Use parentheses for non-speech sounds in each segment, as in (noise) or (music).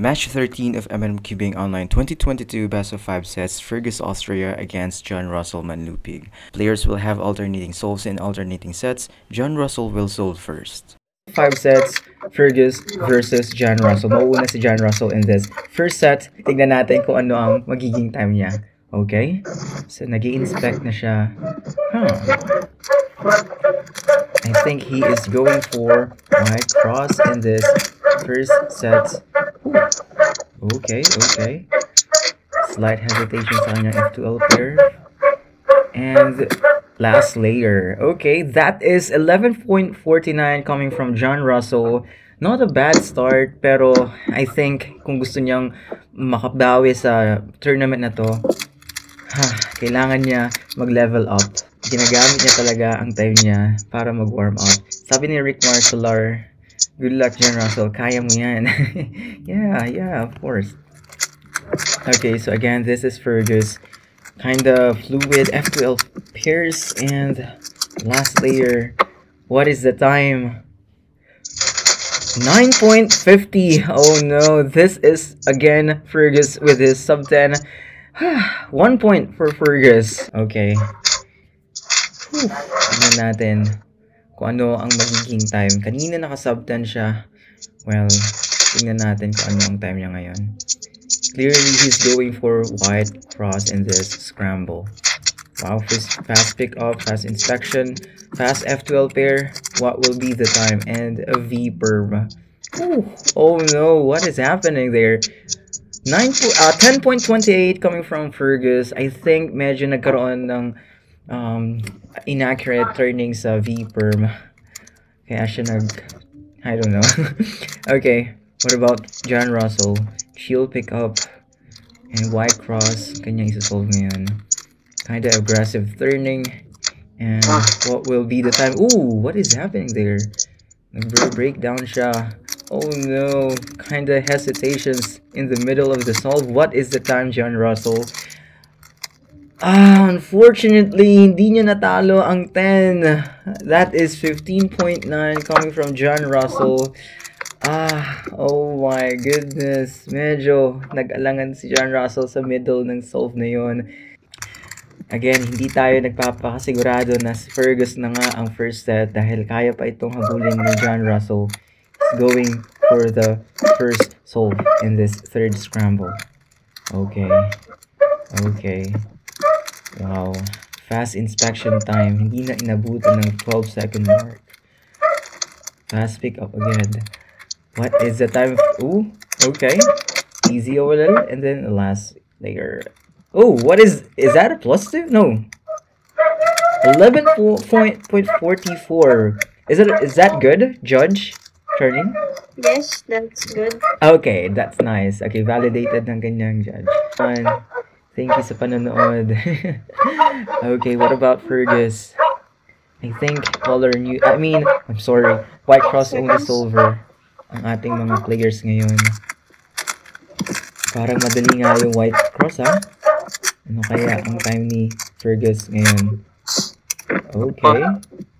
Match 13 of MM Cubing Online 2022 Best of 5 sets Fergus Austria against John Russell Manlupig. Players will have alternating solves in alternating sets. John Russell will solve first. Five sets, Fergus versus John Russell. Mauuna si John Russell in this. First set, tignan natin kung ano ang magiging time niya. Okay? So, nag inspect na siya. Huh. I think he is going for my cross in this first set. Ooh. Okay, okay. Slight hesitation sa kanyang F2L pair. And last layer. Okay, that is 11.49 coming from John Russell. Not a bad start, pero I think kung gusto niyang makabawi sa tournament na to, ha, (sighs) kailangan niya mag-level up. Ginagamit niya talaga ang time niya para mag-warm up. Sabi ni Rick Marcelar, good luck John Russell, kaya mo yan. (laughs) yeah, yeah, of course. Okay, so again, this is Fergus. Kind of fluid F12 pairs and last layer. What is the time? 9.50. Oh no, this is again Fergus with his sub 10. (sighs) One point for Fergus. Okay. Tignan natin kung ano ang magiging time. Kanina naka-sub 10 siya. Well, tingnan natin kung ano ang time niya ngayon. Clearly, he's going for white cross in this scramble. Wow, fast pick up, fast inspection, fast F12 pair. What will be the time? And a V perm. Ooh, oh no, what is happening there? 9 uh, 10.28 coming from Fergus. I think medyo nagkaroon ng um, inaccurate turning sa V perm. Kaya siya nag... I don't know. (laughs) okay, what about John Russell? Shield pick up and white cross. Kanya isa-solve ngayon. Kinda aggressive turning. And ah. what will be the time? Ooh, what is happening there? Nag-breakdown siya. Oh no, kinda hesitations in the middle of the solve. What is the time, John Russell? Ah, unfortunately, hindi niya natalo ang 10. That is 15.9 coming from John Russell. Ah, oh my goodness. Medyo nag-alangan si John Russell sa middle ng solve na yon. Again, hindi tayo nagpapakasigurado na si Fergus na nga ang first set dahil kaya pa itong habulin ni John Russell. Going for the first solve in this third scramble. Okay. Okay. Wow. Fast inspection time. Hindi na inabutan ng 12 second mark. Fast pick up again. What is the time? Ooh, okay. Easy over there. And then the last layer. Oh, what is, is that a plus two? No. 11.44. Is it, is that good, Judge? Turning? Yes, that's good. Okay, that's nice. Okay, validated ng ganyang judge. Fine. Thank you sa panonood. (laughs) okay, what about Fergus? I think color new, I mean, I'm sorry, white cross only silver ang ating mga players ngayon. Parang madali nga yung white cross ha. Ano kaya ang time ni Fergus ngayon? Okay.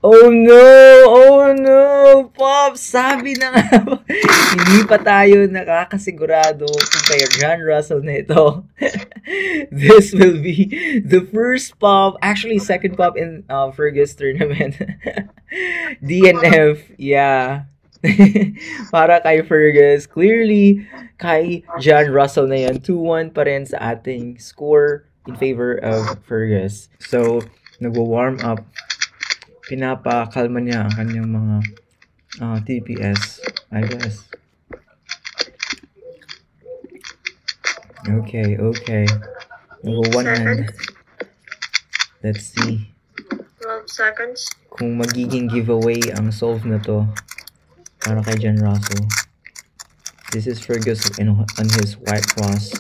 Oh no! Oh no! Pop! Sabi na nga (laughs) Hindi pa tayo nakakasigurado kung kaya John Russell na ito. (laughs) This will be the first pop, actually second pop in uh, Fergus tournament. (laughs) DNF, yeah. Para kay Fergus. Clearly, kay John Russell na yan. 2-1 pa rin sa ating score in favor of Fergus. So, nagwa-warm up pinapakalma niya ang kanyang mga uh, TPS, I guess. Okay, okay. Number one hand. Let's see. 12 seconds. Kung magiging giveaway ang solve na to para kay John Russell. This is Fergus on his white cross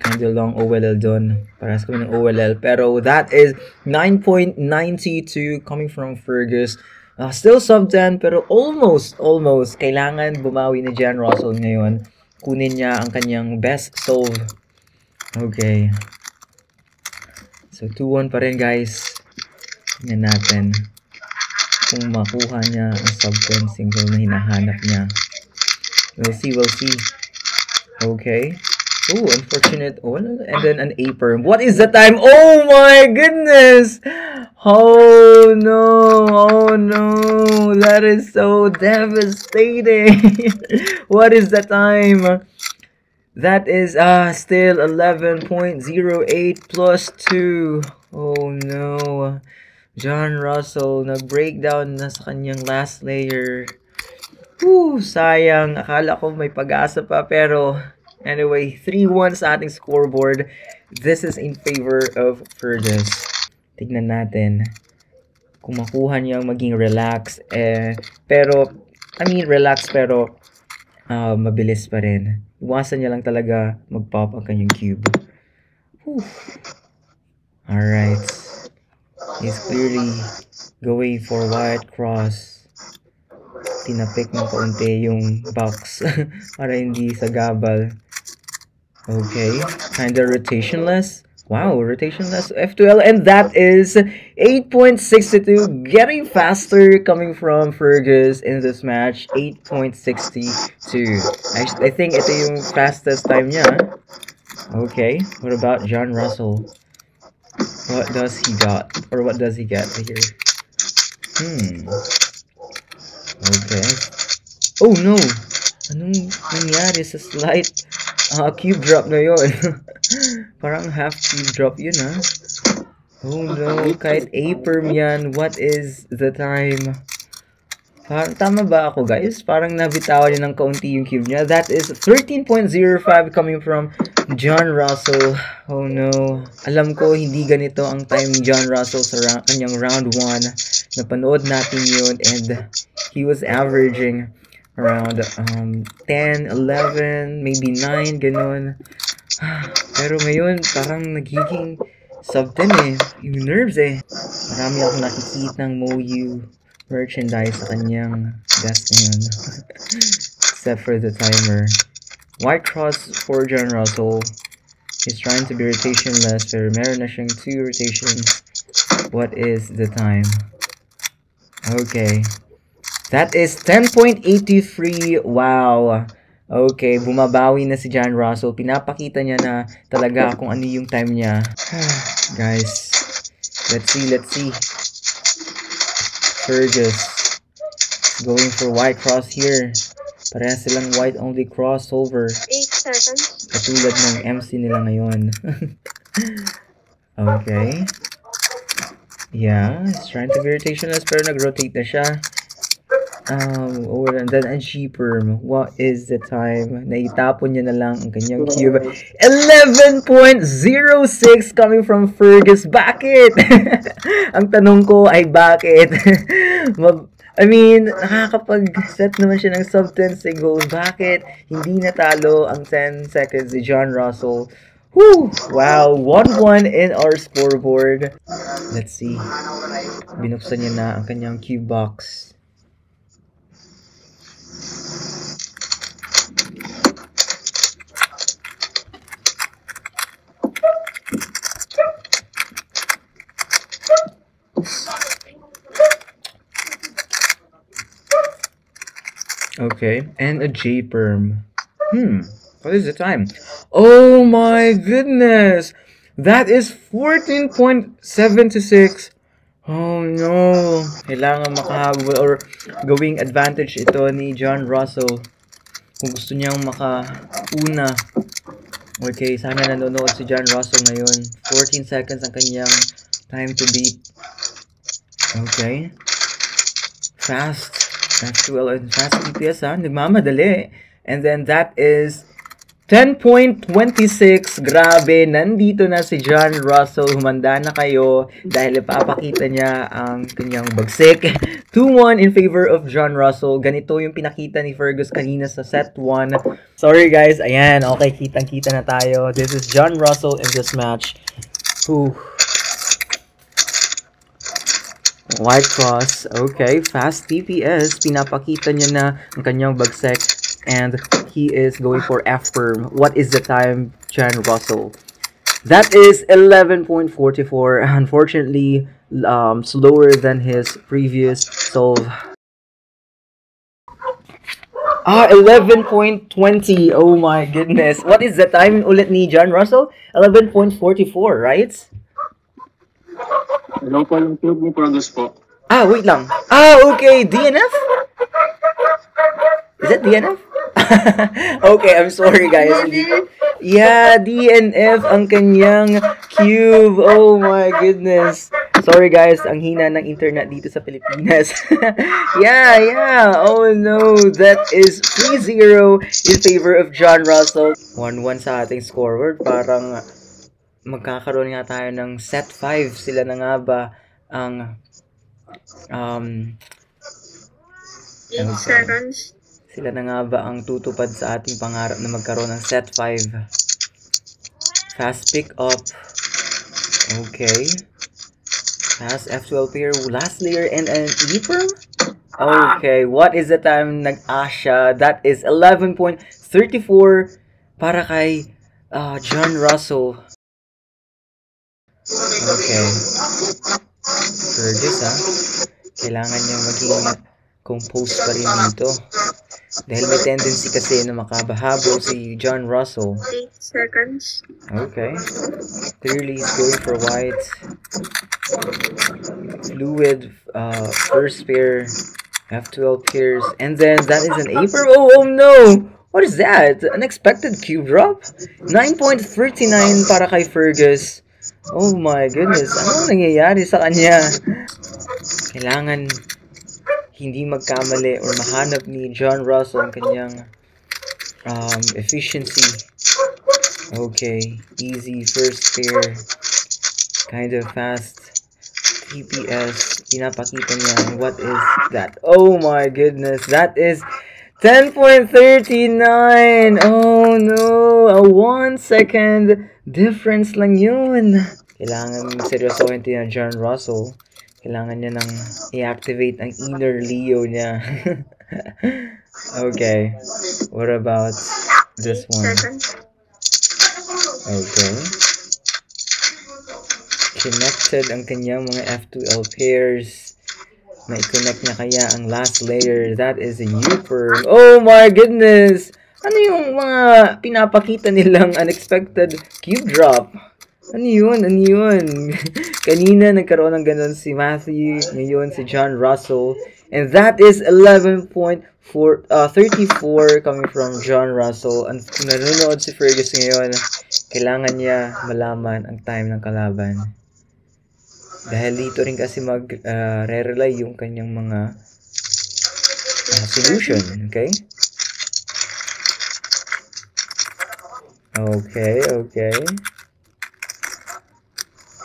of long OLL done. Parehas kami ng OLL. Pero that is 9.92 coming from Fergus. Uh, still sub 10 pero almost, almost. Kailangan bumawi ni Jan Russell ngayon. Kunin niya ang kanyang best solve. Okay. So 2-1 pa rin guys. Tingnan natin kung makuha niya ang sub 10 single na hinahanap niya. We'll see, we'll see. Okay. Oh, unfortunate. Oh, and then an A perm. What is the time? Oh my goodness! Oh no! Oh no! That is so devastating. (laughs) what is the time? That is uh still 11.08 plus 2. Oh no. John Russell nag-breakdown na sa kanyang last layer. Whew, sayang. Akala ko may pag-asa pa pero anyway, 3-1 sa ating scoreboard. This is in favor of Fergus. Tignan natin kung makuha niyang maging relax. Eh, pero, I mean, relax pero ah, mabilis pa rin. Iwasan niya lang talaga mag-pop ang kanyang cube. Whew. Alright. He's clearly going for white cross. Tinapik ng kaunti yung box (laughs) para hindi sa gabal. Okay. Kinda rotationless. Wow, rotationless F2L. And that is 8.62. Getting faster coming from Fergus in this match. 8.62. I, I think ito yung fastest time niya. Okay. What about John Russell? What does he got? Or what does he get here? Hmm. Okay. Oh no! Anong nangyari sa slight ah, cube drop na yon? (laughs) Parang half cube drop yun ah. Oh no, kahit A perm yan, what is the time? Parang tama ba ako guys? Parang nabitawan niya ng kaunti yung cube niya. That is 13.05 coming from John Russell. Oh no. Alam ko hindi ganito ang time John Russell sa kanyang round 1. Napanood natin yun and he was averaging around um, 10, 11, maybe 9, ganun. (sighs) Pero ngayon, parang nagiging sub 10 eh. Yung nerves eh. Marami ako nakikita ng Moyu merchandise sa kanyang desk ngayon. (laughs) Except for the timer. White cross for John Russell. He's trying to be rotationless pero meron na siyang 2 rotations. What is the time? Okay. That is 10.83. Wow. Okay, bumabawi na si John Russell. Pinapakita niya na talaga kung ano yung time niya. (sighs) Guys, let's see, let's see. Fergus going for white cross here. Parehas silang white only crossover. 8 seconds. Katulad ng MC nila ngayon. (laughs) okay. Yeah, he's trying to be rotationless pero nag-rotate na siya. Um, and then and perm. What is the time? Naitapon niya na lang ang kanyang cube. 11.06 coming from Fergus. Bakit? (laughs) ang tanong ko ay bakit? (laughs) I mean, nakakapag-set naman siya ng sub 10 goals. Bakit hindi natalo ang 10 seconds ni John Russell? Whew! Wow, 1-1 in our scoreboard. Let's see. Binuksan niya na ang kanyang cube box. Okay, and a J perm. Hmm, what is the time? Oh my goodness! That is 14.76. Oh no! Kailangan makahabol or gawing advantage ito ni John Russell. Kung gusto niyang makauna. Okay, sana nanonood si John Russell ngayon. 14 seconds ang kanyang time to beat. Okay. Fast. Fast well and fast DPS ha. Nagmamadali. And then that is 10.26. Grabe, nandito na si John Russell. Humanda na kayo dahil ipapakita niya ang kanyang bagsik. (laughs) 2-1 in favor of John Russell. Ganito yung pinakita ni Fergus kanina sa set 1. Sorry guys, ayan. Okay, kitang-kita na tayo. This is John Russell in this match. Whew. White Cross. Okay, fast DPS. Pinapakita niya na ang kanyang bagsek. And he is going for F-firm. What is the time, John Russell? That is 11.44. Unfortunately, um, slower than his previous solve. Ah, 11.20. Oh my goodness. What is the time ulit ni John Russell? 11.44, right? Tube ni Produce po. Ah, wait lang. Ah, okay. DNF? Is that DNF? (laughs) okay, I'm sorry guys. Yeah, DNF ang kanyang cube. Oh my goodness. Sorry guys, ang hina ng internet dito sa Pilipinas. (laughs) yeah, yeah. Oh no, that is 3-0 in favor of John Russell. 1-1 sa ating scoreboard. Parang magkakaroon nga tayo ng set 5. Sila na nga ba ang um, 8 seconds. sila na nga ba ang tutupad sa ating pangarap na magkaroon ng set 5? Fast pick up. Okay. Fast F12 pair, last layer, and an E-perm? Okay, what is the time nag-asha? That is 11.34 para kay ah, John Russell. Okay. Fergus, ha? Kailangan niya maging composed pa rin dito. Dahil may tendency kasi na makabahabol si John Russell. 8 seconds. Okay. Clearly he's going for white. Fluid, uh, first pair, F12 pairs, and then that is an Aper. Oh, oh no! What is that? Unexpected cube drop? 9.39 para kay Fergus. Oh my goodness, ano nangyayari sa kanya? Kailangan hindi magkamali or mahanap ni John Russell ang kanyang um, efficiency. Okay, easy first pair. Kind of fast. TPS. Pinapakita niya. What is that? Oh my goodness. That is 10.39! Oh no! A one second difference lang yun. Kailangan seryosohin din na John Russell. Kailangan niya nang i-activate ang inner Leo niya. (laughs) okay. What about this one? Okay. Connected ang kanyang mga F2L pairs. May connect niya kaya ang last layer. That is a U-perm. Oh my goodness! Ano yung mga pinapakita nilang unexpected cube drop? Ano yun? Ano yun? (laughs) Kanina nagkaroon ng ganun si Matthew. Ngayon si John Russell. And that is 11.4, uh, 34 coming from John Russell. And kung nanonood si Fergus ngayon, kailangan niya malaman ang time ng kalaban. Dahil dito rin kasi mag uh, re-rely yung kanyang mga uh, solution. Okay? Okay, okay.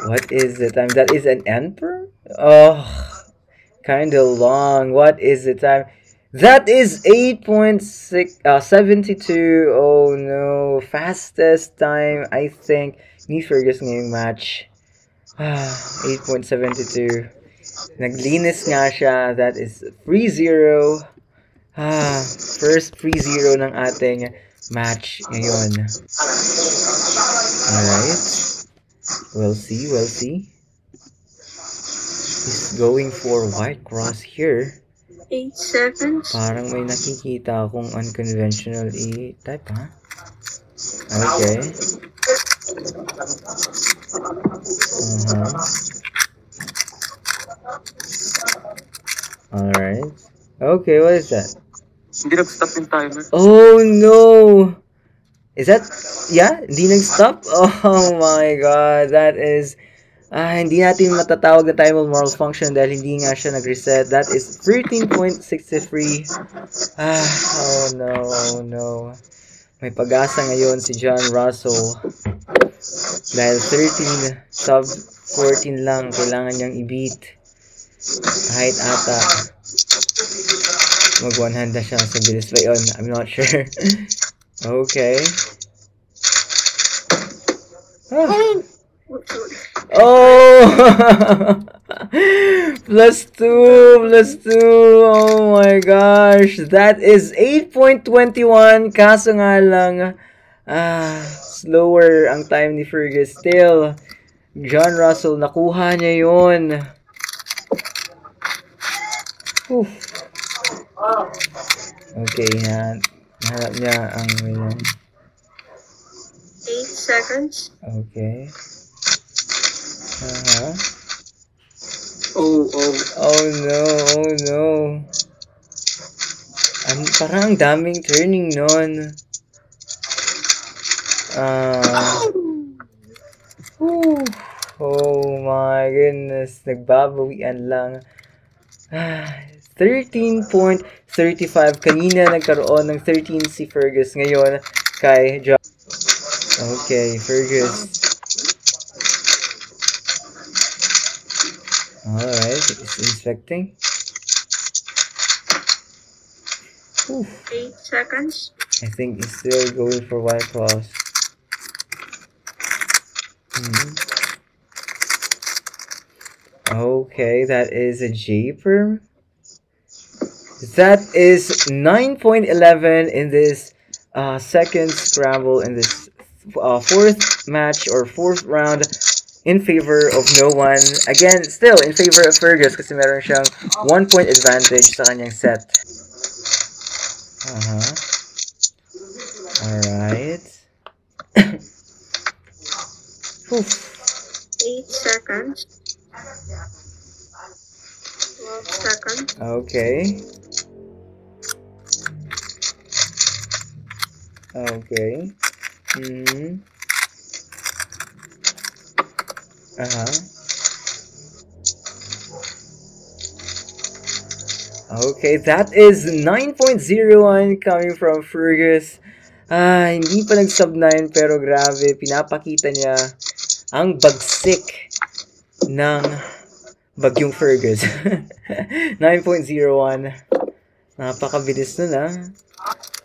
What is the time? That is an emperor? Oh, kind of long. What is the time? That is 8.6, uh, 72. Oh no. Fastest time, I think, ni Fergus ngayong match. Ah, 8.72. Naglinis nga siya. That is 3-0. Ah, first 3-0 ng ating match ngayon. Alright. We'll see, we'll see. He's going for white cross here. 8 seconds. Parang may nakikita akong unconventional i-type, ha? Okay. Uh-huh. Alright. Okay, what is that? Hindi nag-stop yung timer. Oh no! Is that, yeah? Hindi nag-stop? (laughs) Oh my god, that is, ah, hindi natin matatawag na time of malfunction dahil hindi nga siya nag-reset. That is 13.63. Ah, oh no, oh no. May pag-asa ngayon si John Russell. Dahil 13 sub 14 lang kailangan niyang i-beat. Kahit ata mag 100 na siya sa bilis ba yun? I'm not sure. (laughs) okay. Ah. Oh! (laughs) plus 2, plus 2. Oh my gosh. That is 8.21. Kaso nga lang, ah, slower ang time ni Fergus. Still, John Russell, nakuha niya yun. Oof. Okay, na nahanap niya ang ganyan. 8 seconds. Okay. Uh-huh. Oh, oh. Oh no, oh no. Ang, parang ang daming turning nun. Ah. whew. oh my goodness. Nagbabawian lang. (sighs) Ah, 13.35. Kanina nagkaroon ng 13 si Fergus. Ngayon, kay John. Okay, Fergus. Alright, inspecting. Oof. 8 seconds. I think he's still going for White Cross. Hmm. Okay, that is a J perm. That is 9.11 in this uh, second scramble in this uh, fourth match or fourth round in favor of no one. Again, still in favor of Fergus kasi meron siyang one point advantage sa kanyang set. Uh-huh. Alright. Oof. 8 seconds. 12 seconds. Okay. Okay. Hmm. Uh-huh. Okay, that is 9.01 coming from Fergus. Ah, hindi pa nag-sub 9 pero grabe, pinapakita niya ang bagsik ng bagyong Fergus. (laughs) 9.01. Napakabilis nun ah.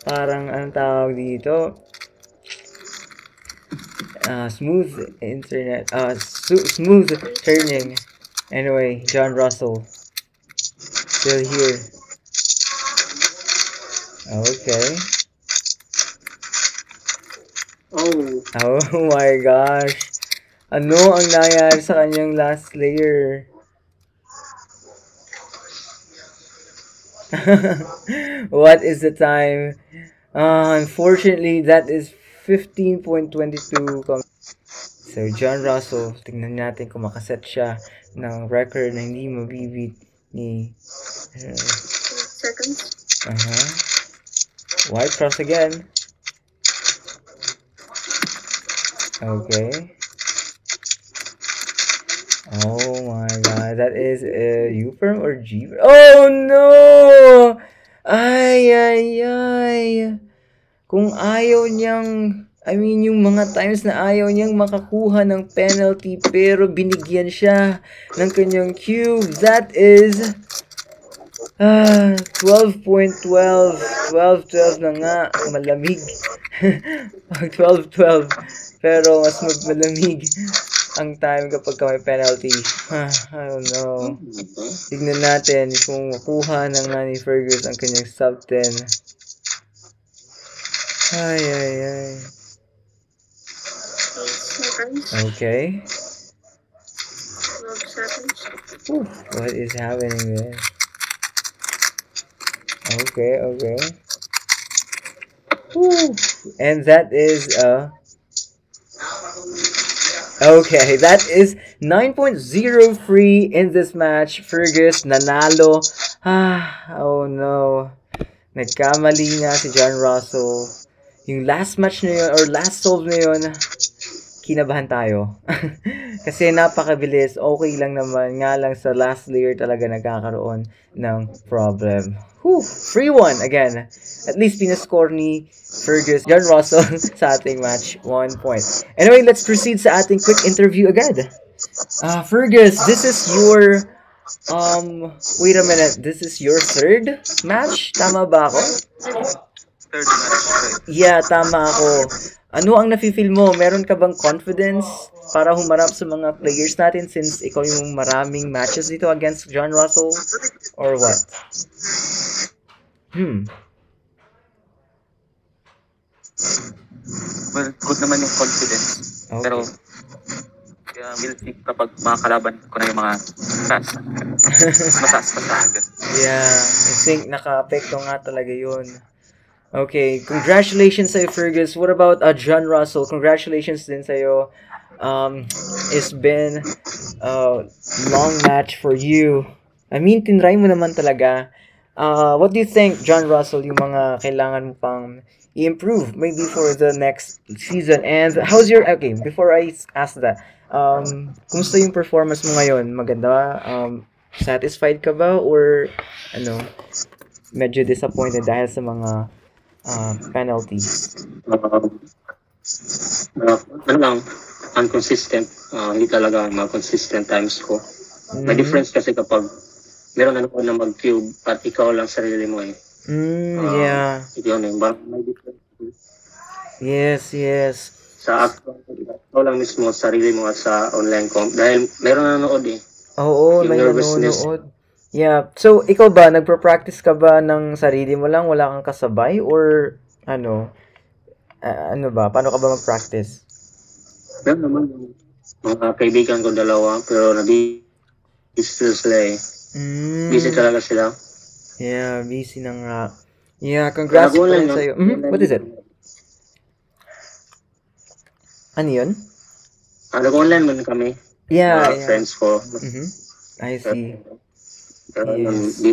Parang anong tawag dito? Ah, smooth internet. Su- smooth turning. Anyway, John Russell. Still here. Okay. Oh. (laughs) Oh my gosh. Ano ang nangyari sa kanyang last layer? (laughs) what is the time? Uh, unfortunately, that is 15.22. com- So, John Russell, tingnan natin kung makaset siya ng record na hindi mabibit ni... 8 seconds. Uh-huh. White cross again. Okay. Oh my god, that is a U perm or G? Oh no! Ay, ay, ay. Kung ayaw niyang, I mean, yung mga times na ayaw niyang makakuha ng penalty pero binigyan siya ng kanyang cube, that is Ah, 12.12. 12.12 na nga. Malamig. (laughs) 12.12. Pero mas malamig ang time kapag ka may penalty. (sighs) I don't know. Tignan natin kung makuha ng Manny Fergus ang kanyang sub 10. Ay, ay, ay. 8 seconds. Okay. 12 seconds. Whew, what is happening there? Okay, okay. Whew. And that is uh Okay, that is 9.03 in this match. Fergus nanalo. Ah, oh no. Nagkamali nga si John Russell. Yung last match na yun, or last solve na yun, kinabahan tayo. (laughs) Kasi napakabilis, okay lang naman. Nga lang sa last layer talaga nagkakaroon ng problem. Whew, free one again. At least pinascore ni Fergus John Russell (laughs) sa ating match. One point. Anyway, let's proceed sa ating quick interview agad. Ah, Fergus, this is your um wait a minute. This is your third match? Tama ba ako? Third match. Right. Yeah, tama ako. Ano ang nafe-feel mo? Meron ka bang confidence para humarap sa mga players natin since ikaw yung maraming matches dito against John Russell? Or what? Hmm. Well, good naman yung confidence. Okay. Pero, Kaya we'll see kapag mga kalaban ko na yung mga taas. (laughs) Mataas pa sa akin. Yeah, I think naka-apekto nga talaga yun. Okay, congratulations sa'yo, Fergus. What about uh, John Russell? Congratulations din sa'yo. Um, it's been a long match for you. I mean, tinry mo naman talaga. Uh, what do you think, John Russell, yung mga kailangan mo pang i-improve maybe for the next season? And how's your, okay, before I ask that, um, kumusta yung performance mo ngayon? Maganda ba? Um, satisfied ka ba? Or, ano, medyo disappointed dahil sa mga uh, penalties? Um, uh, ano lang, inconsistent. Uh, hindi talaga mga consistent times ko. May Mhm. difference kasi kapag meron nanonood na mag-cube at ikaw lang sarili mo eh. Mm, Ah. yeah. Yun eh, may difference. Yes, yes. Sa actual, ikaw lang mismo, sarili mo at sa online comp. Dahil meron nanonood eh. Oo, Yung may nanonood. Yeah. So, ikaw ba, nagpa-practice ka ba ng sarili mo lang? Wala kang kasabay? Or, ano, ah, ano ba? Paano ka ba mag-practice? Meron naman mga kaibigan ko dalawa, pero nag-busy sila eh. Mm, Busy talaga sila. yeah, busy na nga. Yeah, congrats pa rin sa'yo. Mhm, What is it? Ano yun? Ah, nag-online man kami. Yeah, mga yeah. friends ko. Mhm. I see. Pero Yes.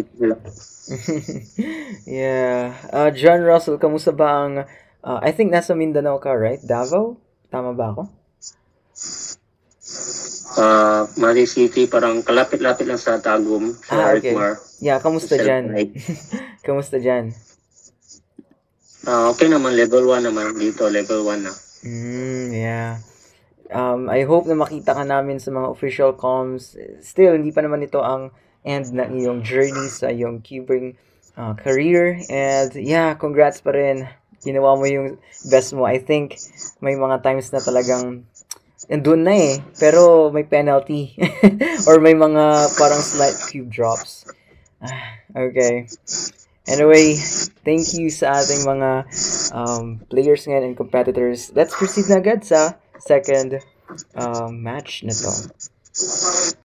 (laughs) yeah. Uh, John Russell, kamusta ba ang... uh, I think nasa Mindanao ka, right? Davao? Tama ba ako? Ah, Mali City, parang kalapit-lapit lang sa Tagum, Ah, sa okay. Alkmaar. Yeah, kamusta dyan? (laughs) kamusta dyan? Ah, okay naman, level 1 naman dito, level 1 na. Mm, yeah. Um, I hope na makita ka namin sa mga official comms. Still, hindi pa naman ito ang end na iyong journey sa iyong cubing uh, career. And yeah, congrats pa rin. Ginawa mo yung best mo. I think may mga times na talagang nandun na eh. Pero may penalty. (laughs) Or may mga parang slight cube drops. Ah, (sighs) okay. Anyway, thank you sa ating mga um, players ngayon and competitors. Let's proceed na agad sa second um, match na to.